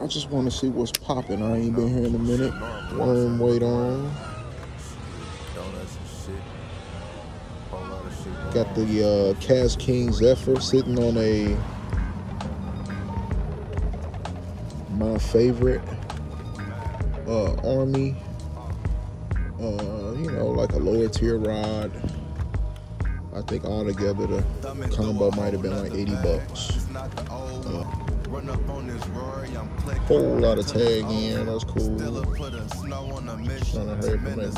I just want to see what's popping. I ain't been here in a minute. Worm weight on. Got the uh, King Zephyr sitting on a my favorite uh, army. Uh, you know, like a lower tier rod. I think altogether the combo might have been like 80 bucks. Uh, whole lot of tag in, that's cool. Trying to hurry up make my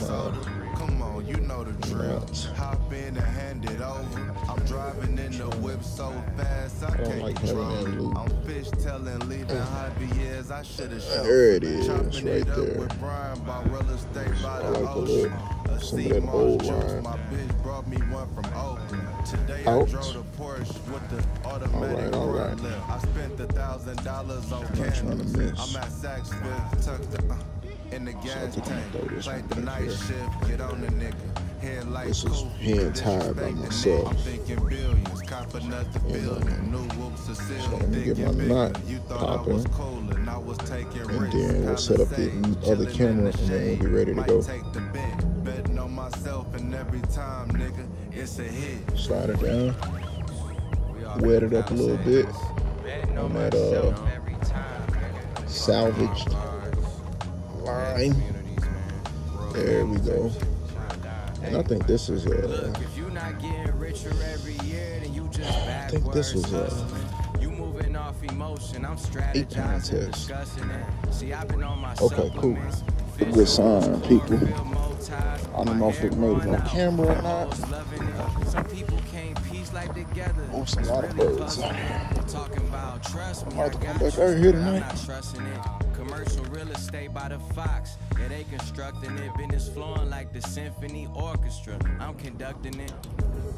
Come on, you know the drill. Hop in and hand it over. I'm driving in the whip so fast I, I can't like control. I'm fish telling leaving oh. hobby years I should have. There it is, right there. With Brian by real estate by the ocean. Some of that old line. My bitch brought me one from Oakland. Today Out. I drove the Porsche with the automatic all right, all right. I spent a thousand dollars on candles. I'm at Saks tucked uh, in the gas tank. Play the night shift, get on the nigga. This is hand tied by myself. And, uh, so let me get my knot popping. And then we'll set up the other camera and then we'll be ready to go. Slide it down. Wet it up a little bit on that uh, salvaged line. There we go. And I think this is a. I think this was a eight pound test. Okay, cool. Good sign, people. I don't know if it made it on camera or not. Oh, it's a lot of birds out here. I'm about to come back out here tonight commercial real estate by the Fox. Yeah, they constructing it, business flowing like the symphony orchestra. I'm conducting it.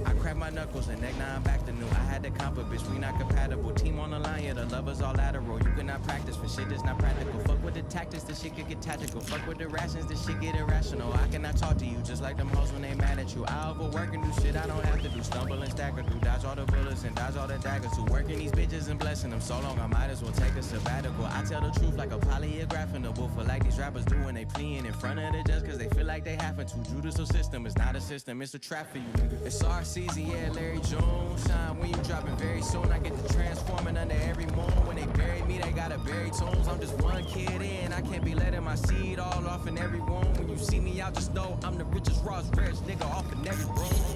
I crack my knuckles and neck now I'm back to new. I had to comp a bitch, we not compatible. Team on the line, yeah, the lovers all lateral. You cannot practice for shit that's not practical. Fuck with the tactics, the shit could get tactical. Fuck with the rations, the shit get irrational. I cannot talk to you just like them hoes when they mad at you. I overwork and do shit I don't have to do. Stumble and stagger through, dodge all the bullets and dodge all the daggers. Who working these bitches and blessing them so long I might as well take a sabbatical. I tell the truth like a polygraph in the for like these rappers do when they pleading in front of the judge cause they feel like they having to. Judicial system is not a system, it's a trap for you. It's RCZ, yeah, Larry Jones. Shine when you dropping very soon. I get to transforming under every moon. When they bury me, they gotta bury tones. I'm just one kid in. I can't be letting my seed all off in every room. When you see me out, just know I'm the richest Ross Rich nigga off in every room.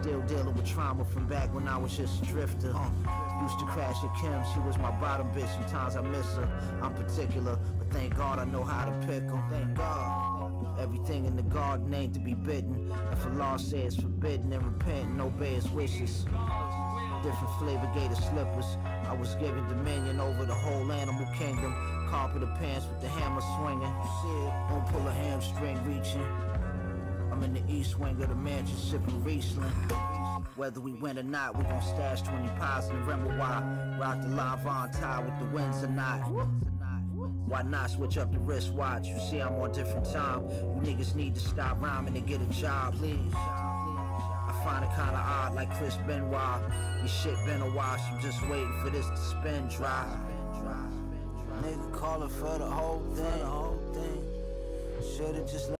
Still dealing with trauma from back when I was just a drifter. Used to crash at Kim, she was my bottom bitch. Sometimes I miss her. I'm particular, but thank God I know how to pick them. Thank God. Everything in the garden ain't to be bitten. If a law says forbidden and repent and obey his wishes. Different flavor gator slippers. I was given dominion over the whole animal kingdom. Carpet of pants with the hammer swinging. Don't pull a hamstring reaching. I'm in the east wing of the mansion sipping Riesling. Whether we win or not, we gon' stash 20 pies and remember why. Rock the live on tie with the wins or not. Why not switch up the wristwatch? You see I'm on different time. You niggas need to stop rhyming and get a job, please. I find it kinda odd like Chris Benoit. Your shit been a wash, I'm just waiting for this to spin dry. Nigga calling for the whole thing. Should've just